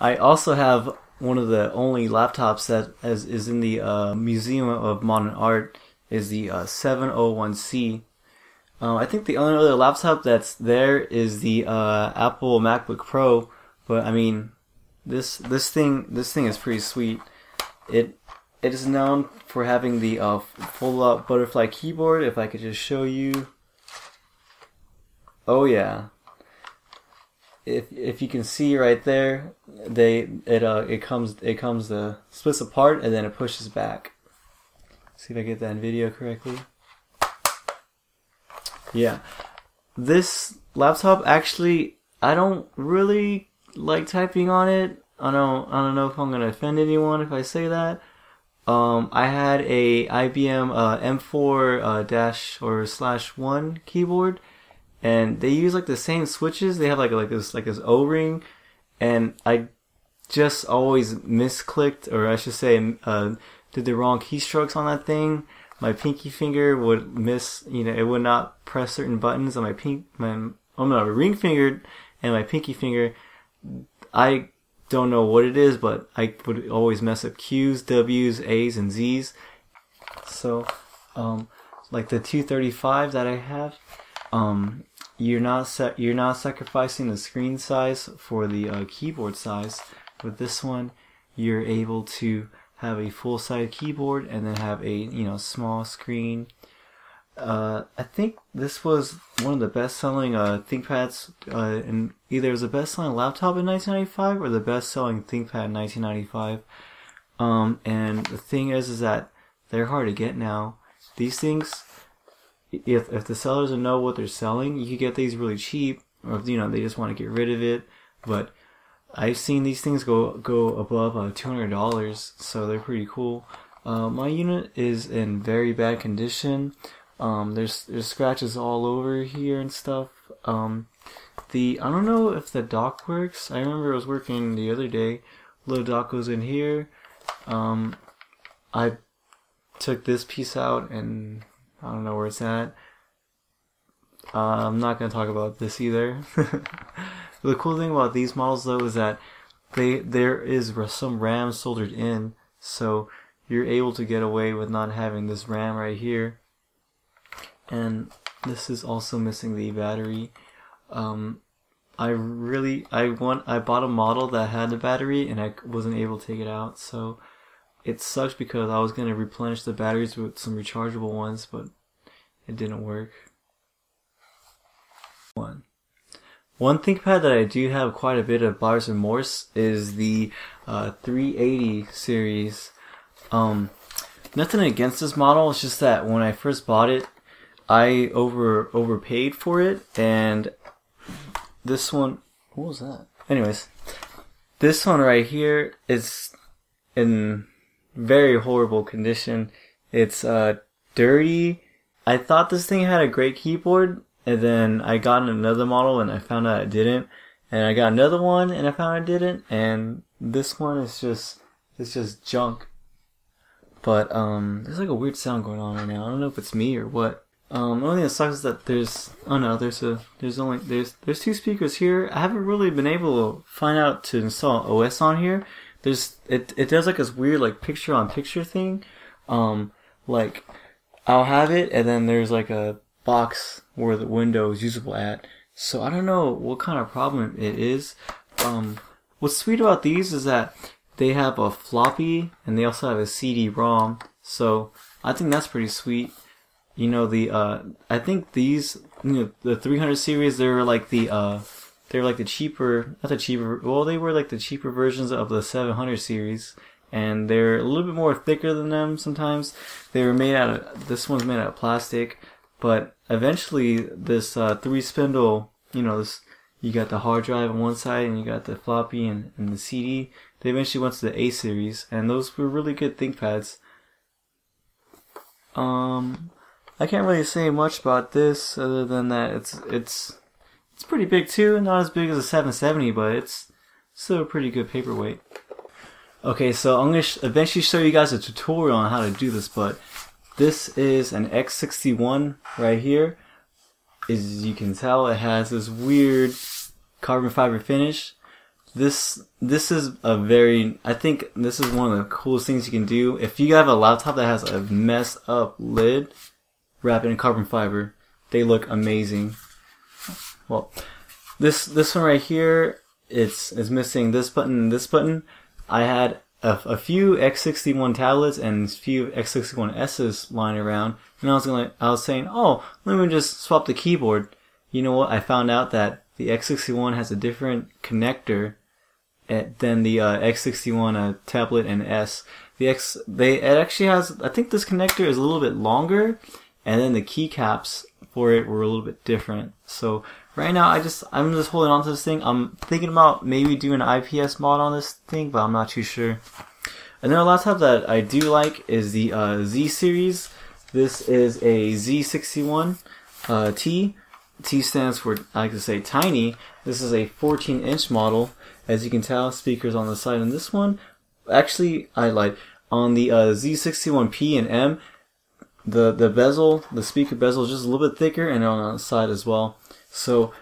I also have one of the only laptops that is, is in the uh, Museum of Modern Art is the uh, 701C. Uh, I think the only other laptop that's there is the uh, Apple MacBook Pro, but I mean, this this thing this thing is pretty sweet. It it is known for having the uh, fold out butterfly keyboard. If I could just show you. Oh yeah. If if you can see right there, they it uh it comes it comes the splits apart and then it pushes back. See if I get that in video correctly. Yeah. This laptop actually I don't really like typing on it. I don't I don't know if I'm gonna offend anyone if I say that. Um, I had a IBM uh, M4 uh, dash or slash one keyboard, and they use like the same switches. They have like like this like this O ring, and I just always misclicked, or I should say, uh, did the wrong keystrokes on that thing. My pinky finger would miss, you know, it would not press certain buttons on my pink, my, oh no, ring finger and my pinky finger. I don't know what it is, but I would always mess up Q's, W's, A's, and Z's. So, um, like the 235 that I have, um, you're not set, you're not sacrificing the screen size for the uh, keyboard size. With this one, you're able to have a full size keyboard and then have a you know small screen. Uh, I think this was one of the best selling uh, ThinkPads, uh, and either it was the best selling laptop in 1995 or the best selling ThinkPad in 1995. Um, and the thing is, is that they're hard to get now. These things, if if the sellers know what they're selling, you could get these really cheap, or you know they just want to get rid of it. But I've seen these things go go above uh, two hundred dollars, so they're pretty cool. Uh, my unit is in very bad condition. Um, there's there's scratches all over here and stuff. Um, the I don't know if the dock works. I remember I was working the other day. Little dock goes in here. Um, I took this piece out and I don't know where it's at. Uh, I'm not gonna talk about this either. the cool thing about these models though is that they there is some RAM soldered in, so you're able to get away with not having this RAM right here. And this is also missing the battery. Um, I really I want I bought a model that had the battery and I wasn't able to take it out, so it sucks because I was gonna replenish the batteries with some rechargeable ones, but it didn't work. One. One ThinkPad that I do have quite a bit of buyer's remorse is the uh, 380 series. Um, nothing against this model. It's just that when I first bought it, I over overpaid for it, and this one. What was that? Anyways, this one right here is in very horrible condition. It's uh dirty. I thought this thing had a great keyboard, and then I got another model and I found out it didn't. And I got another one and I found it didn't. And this one is just, it's just junk. But, um, there's like a weird sound going on right now. I don't know if it's me or what. Um, the only thing that sucks is that there's, oh no, there's a, there's only, there's, there's two speakers here. I haven't really been able to find out to install OS on here. There's, it, it does like this weird like picture on picture thing. Um, like, I'll have it and then there's like a box where the window is usable at. So I don't know what kind of problem it is. Um, what's sweet about these is that they have a floppy and they also have a CD-ROM. So I think that's pretty sweet. You know the uh, I think these you know the 300 series they're like the uh, they're like the cheaper not the cheaper well they were like the cheaper versions of the 700 series and they're a little bit more thicker than them sometimes. They were made out of this one's made out of plastic. But eventually, this uh, three spindle, you know, this, you got the hard drive on one side and you got the floppy and, and the CD. They eventually went to the A series, and those were really good ThinkPads. Um, I can't really say much about this other than that it's it's it's pretty big too. Not as big as a 770, but it's still a pretty good paperweight. Okay, so I'm gonna sh- eventually show you guys a tutorial on how to do this, but this is an X61 right here. As you can tell, it has this weird carbon fiber finish. this this is a very I think this is one of the coolest things you can do. If you have a laptop that has a messed up lid, wrap it in carbon fiber. They look amazing. Well, this this one right here, it's is missing this button and this button. I had a, a few X61 tablets and a few X61s lying around, and I was gonna I was saying, oh, let me just swap the keyboard. You know what? I found out that the X61 has a different connector eh, than the uh, X61 uh, tablet and S. The X they it actually has I think this connector is a little bit longer, and then the keycaps for it were a little bit different. So right now I just I'm just holding on to this thing. I'm thinking about maybe doing an IPS mod on this thing, but I'm not too sure. Another laptop that I do like is the uh, Z series. This is a Z61 uh, T. T stands for I like to say tiny. This is a 14 inch model. As you can tell, speakers on the side on this one. Actually, I like on the uh, Z61P and M. The the bezel, the speaker bezel is just a little bit thicker, and on the side as well. So,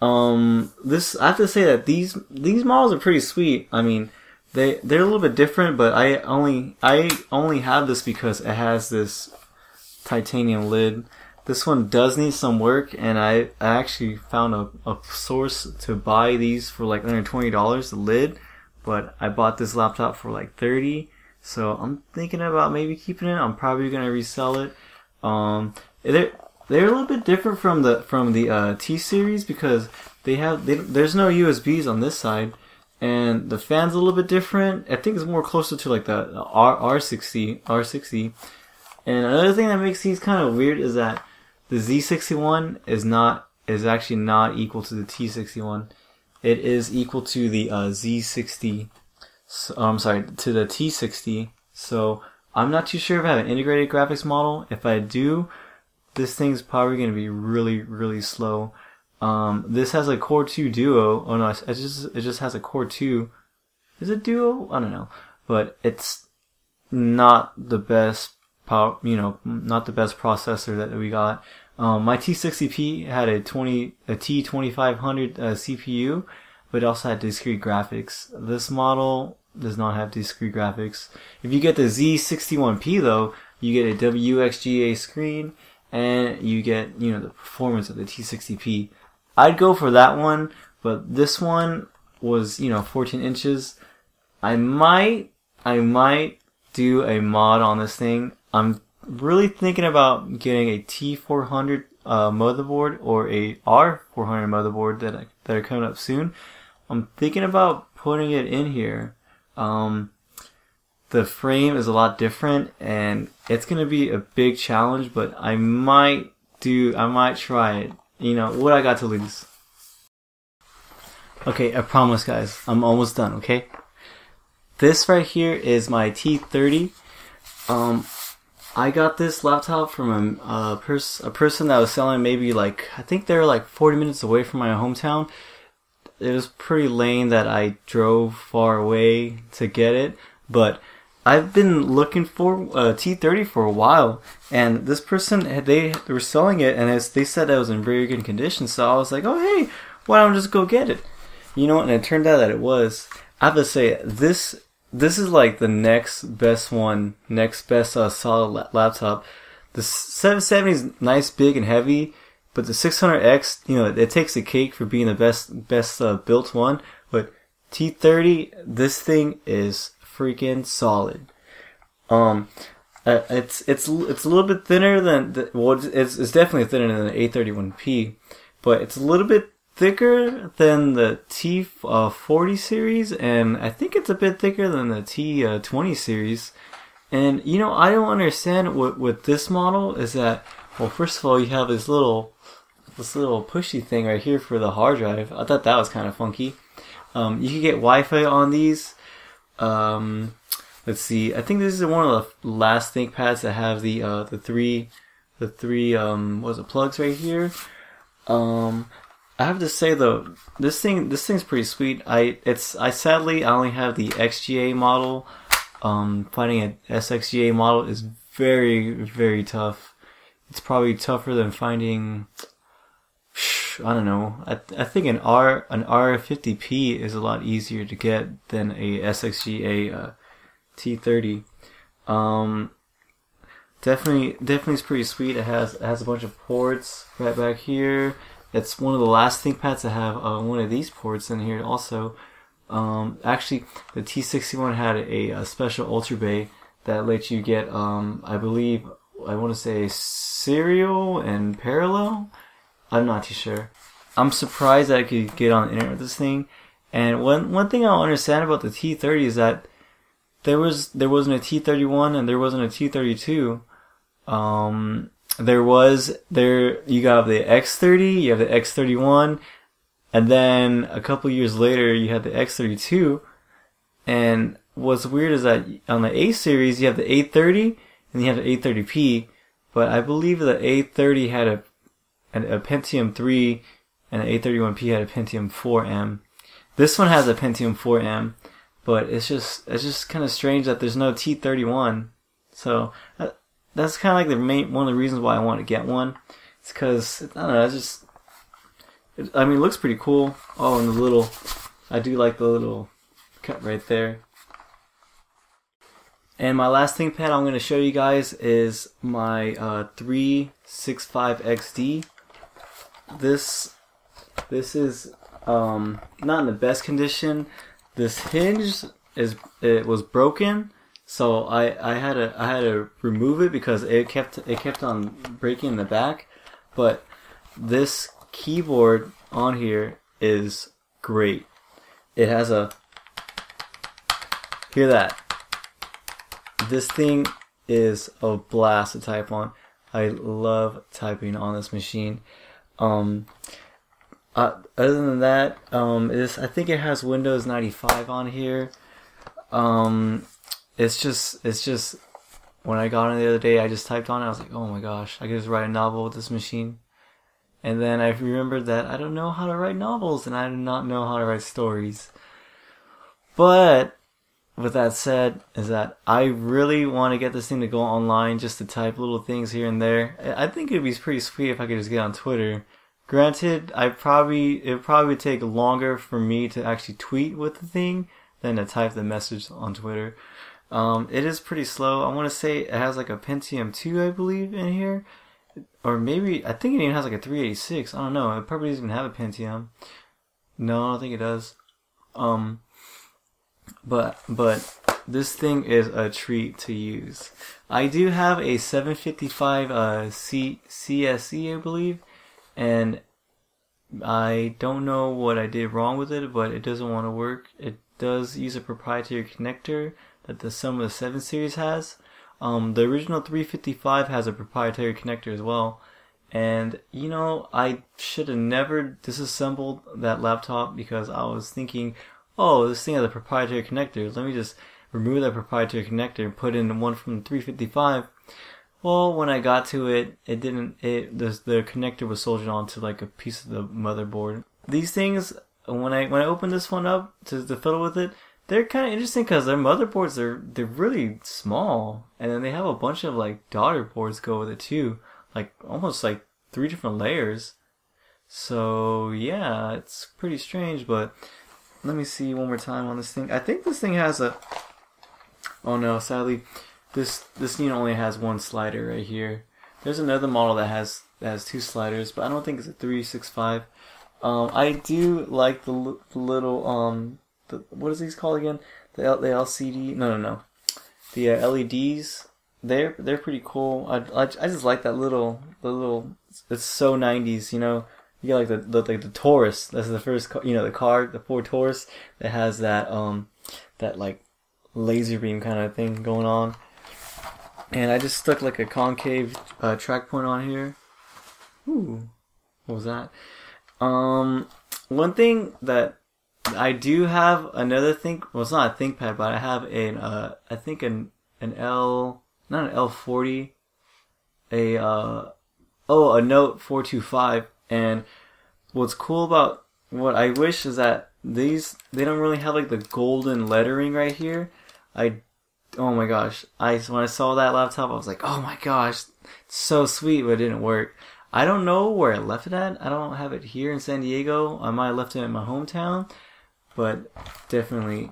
um, this I have to say that these these models are pretty sweet. I mean, they they're a little bit different, but I only I only have this because it has this titanium lid. This one does need some work, and I, I actually found a, a source to buy these for like under twenty dollars the lid, but I bought this laptop for like thirty. So I'm thinking about maybe keeping it. I'm probably gonna resell it. Um, they're they're a little bit different from the from the uh, T series because they have they, there's no USBs on this side, and the fan's a little bit different. I think it's more closer to like the R R60 R60. And another thing that makes these kind of weird is that the Z61 is not is actually not equal to the T61. It is equal to the uh, Z60. So, I'm sorry, to the T60. So I'm not too sure if I have an integrated graphics model. If I do, this thing's probably going to be really, really slow. Um, this has a Core 2 Duo. Oh no, it just it just has a Core 2. Is it Duo? I don't know, but it's not the best power. You know, not the best processor that we got. Um, my T60P had a 20 a T2500 uh, CPU, but it also had discrete graphics. This model does not have discrete graphics. If you get the Z61P though, you get a WXGA screen and you get, you know, the performance of the T60P. I'd go for that one, but this one was, you know, 14 inches. I might, I might do a mod on this thing. I'm really thinking about getting a T400 uh, motherboard or a R400 motherboard that I, that are coming up soon. I'm thinking about putting it in here. Um, the frame is a lot different and it's to be a big challenge, but I might do, I might try it. You know, what I got to lose. Okay, I promise guys, I'm almost done, okay? This right here is my T30. Um, I got this laptop from a, a, pers- a person that was selling maybe like, I think they're like 40 minutes away from my hometown. It was pretty lame that I drove far away to get it, but I've been looking for a T30 for a while, and this person they, they were selling it, and they said it was in very good condition. So I was like, oh hey, why don't I just go get it? You know, and it turned out that it was. I have to say this this is like the next best one, next best uh, solid laptop. The 770 is nice, big, and heavy, but the 600X, you know, it takes the cake for being the best best uh, built one. But T30, this thing is freaking solid. Um, uh, it's it's it's a little bit thinner than the, well, it's it's definitely thinner than the A31P, but it's a little bit thicker than the T40 uh, series, and I think it's a bit thicker than the T20 series. And you know, I don't understand what with this model is that well, first of all, you have this little this little pushy thing right here for the hard drive. I thought that was kind of funky. Um, you can get Wi-Fi on these. Um, let's see. I think this is one of the last ThinkPads that have the uh, the three the three um was it plugs right here. Um, I have to say though, this thing this thing's pretty sweet. I it's I sadly I only have the XGA model. Um, finding an SXGA model is very very tough. It's probably tougher than finding I don't know. I I think an R an R50P is a lot easier to get than a SXGA uh, T30. Um, definitely definitely is pretty sweet. It has it has a bunch of ports right back here. It's one of the last ThinkPads to have uh, one of these ports in here also. Um, actually, the T61 had a, a special Ultra Bay that lets you get, um, I believe, I want to say serial and parallel. I'm not too sure. I'm surprised that I could get on the internet with this thing. And one one thing I don't understand about the T30 is that there was there wasn't a T31 and there wasn't a T32. Um, there was there you got the X30, you have the X31, and then a couple years later you had the X32. And what's weird is that on the A series you have the A30 and you have the A30P, but I believe the A30 had a a Pentium 3 and the A31P had a Pentium 4M. This one has a Pentium 4M, but it's just it's just kind of strange that there's no T31. So that, that's kind of like the main one of the reasons why I want to get one. It's because I don't know. It's just it, I mean, it looks pretty cool. Oh, and the little I do like the little cut right there. And my last ThinkPad I'm going to show you guys is my uh, 365XD. This this is um, not in the best condition. This hinge is it was broken, so I, I had to I had to remove it because it kept it kept on breaking in the back. But this keyboard on here is great. It has a hear that. This thing is a blast to type on. I love typing on this machine. Um, uh, other than that, um, this I think it has Windows 95 on here. Um, it's just it's just when I got on the other day, I just typed on it. I was like, oh my gosh, I could just write a novel with this machine. And then I remembered that I don't know how to write novels, and I do not know how to write stories. But with that said, is that I really want to get this thing to go online just to type little things here and there. I think it'd be pretty sweet if I could just get on Twitter Granted, I probably it probably would take longer for me to actually tweet with the thing than to type the message on Twitter. Um, it is pretty slow. I want to say it has like a Pentium 2, I believe, in here, or maybe I think it even has like a 386. I don't know. It probably doesn't even have a Pentium. No, I don't think it does. Um, but but this thing is a treat to use. I do have a 755 uh, C CSE, I believe and I don't know what I did wrong with it, but it doesn't want to work. It does use a proprietary connector that the some of the 7 series has. Um, the original 355 has a proprietary connector as well. And, you know, I should have never disassembled that laptop because I was thinking, oh, this thing has a proprietary connector. Let me just remove that proprietary connector and put in one from the 355. Well, when I got to it, it didn't. It the the connector was soldered onto like a piece of the motherboard. These things, when I when I opened this one up to, to fiddle with it, they're kind of interesting because their motherboards are they're really small, and then they have a bunch of like daughter boards go with it too, like almost like three different layers. So yeah, it's pretty strange. But let me see one more time on this thing. I think this thing has a. Oh no! Sadly, this this unit only has one slider right here. There's another model that has that has two sliders, but I don't think it's a 365. Um, I do like the, the little um the what is these called again? The L, the LCD? No, no, no. The uh, LEDs. They're they're pretty cool. I, I, I just like that little the little. It's so 90s, you know. You get like the, the like the Taurus. That's the first car, you know the car, the Ford Taurus that has that um that like laser beam kind of thing going on. And I just stuck like a concave uh, track point on here. Ooh, what was that? Um, one thing that I do have another think. Well, it's not a ThinkPad, but I have an uh, I think an an L, not an L forty, a uh, oh a Note four two five. And what's cool about what I wish is that these they don't really have like the golden lettering right here. I oh my gosh, I when I saw that laptop, I was like, oh my gosh, so sweet, but it didn't work. I don't know where I left it at. I don't have it here in San Diego. I might have left it in my hometown, but definitely,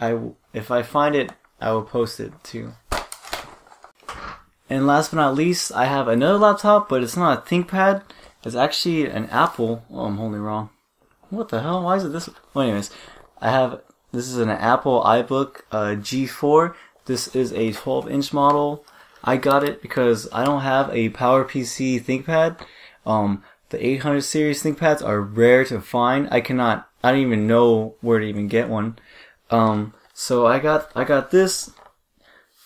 I if I find it, I will post it too. And last but not least, I have another laptop, but it's not a ThinkPad. It's actually an Apple. Oh, I'm holding wrong. What the hell? Why is it this? Well, anyways, I have this is an Apple iBook uh, G4. This is a 12 inch model. I got it because I don't have a PowerPC ThinkPad. Um, the 800 series ThinkPads are rare to find. I cannot. I don't even know where to even get one. Um, so I got I got this.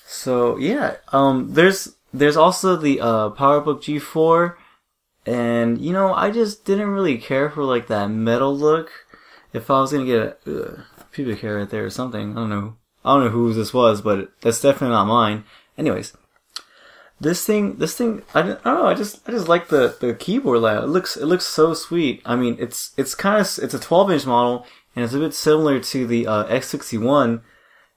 So yeah, um, there's there's also the uh, PowerBook G4, and you know I just didn't really care for like that metal look. If I was gonna get a uh, pubic hair right there or something, I don't know. I don't know who this was, but that's definitely not mine. Anyways, this thing, this thing, I don't, I don't know. I just, I just like the the keyboard layout. It looks, it looks so sweet. I mean, it's, it's kind of, it's a 12 inch model, and it's a bit similar to the uh, X61.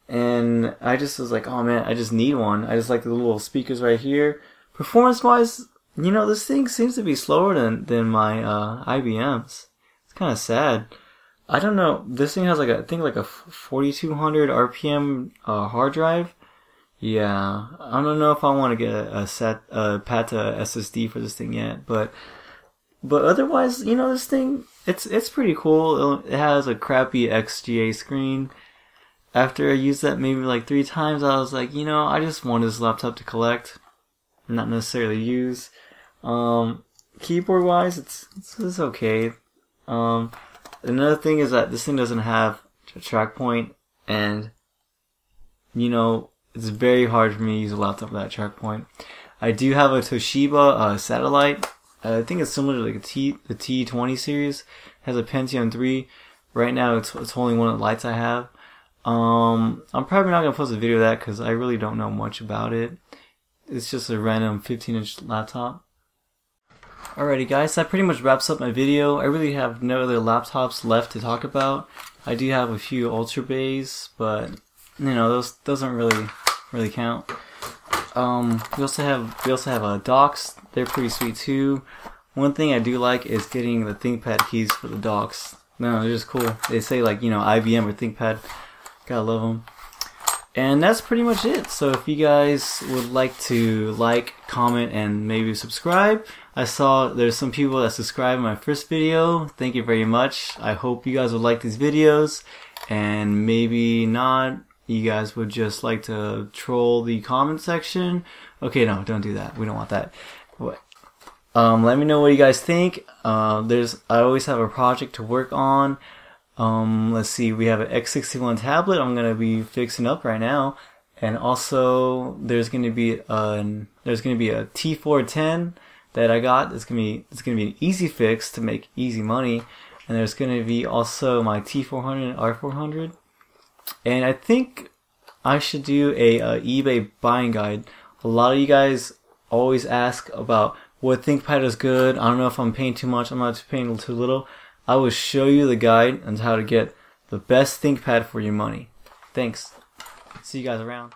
And I just was like, oh man, I just need one. I just like the little speakers right here. Performance wise, you know, this thing seems to be slower than than my uh, IBMs. It's kind of sad. I don't know. This thing has like a, I think like a 4200 RPM uh, hard drive. Yeah, I don't know if I want to get a, a set a PATA SSD for this thing yet, but but otherwise, you know, this thing it's it's pretty cool. It has a crappy XGA screen. After I used that maybe like three times, I was like, you know, I just want this laptop to collect, not necessarily use. Um, keyboard wise, it's, it's it's okay. Um, another thing is that this thing doesn't have a track point, and you know, it's very hard for me to use a laptop without track point. I do have a Toshiba uh, satellite. Uh, I think it's similar to like a T the T20 series. It has a Pentium 3. Right now, it's it's only one of the lights I have. Um, I'm probably not gonna post a video of that because I really don't know much about it. It's just a random 15 inch laptop. Alrighty guys, that pretty much wraps up my video. I really have no other laptops left to talk about. I do have a few Ultra Bays, but you know those don't really really count. Um, we also have we also have uh, docks. They're pretty sweet too. One thing I do like is getting the ThinkPad keys for the docks. No, they're just cool. They say like you know IBM or ThinkPad. Gotta love them. And that's pretty much it. So if you guys would like to like, comment, and maybe subscribe, I saw there's some people that subscribed my first video. Thank you very much. I hope you guys would like these videos, and maybe not. You guys would just like to troll the comment section. Okay, no, don't do that. We don't want that. Um, let me know what you guys think. Uh, there's I always have a project to work on. Um, let's see, we have an X61 tablet I'm gonna be fixing up right now, and also there's gonna be a there's gonna be a T410 that I got. It's gonna be it's gonna be an easy fix to make easy money, and there's gonna be also my T400 and R400, and I think I should do a, eBay buying guide. A lot of you guys always ask about what ThinkPad is good. I don't know if I'm paying too much. I'm not paying too little. I will show you the guide on how to get the best ThinkPad for your money. Thanks. See you guys around.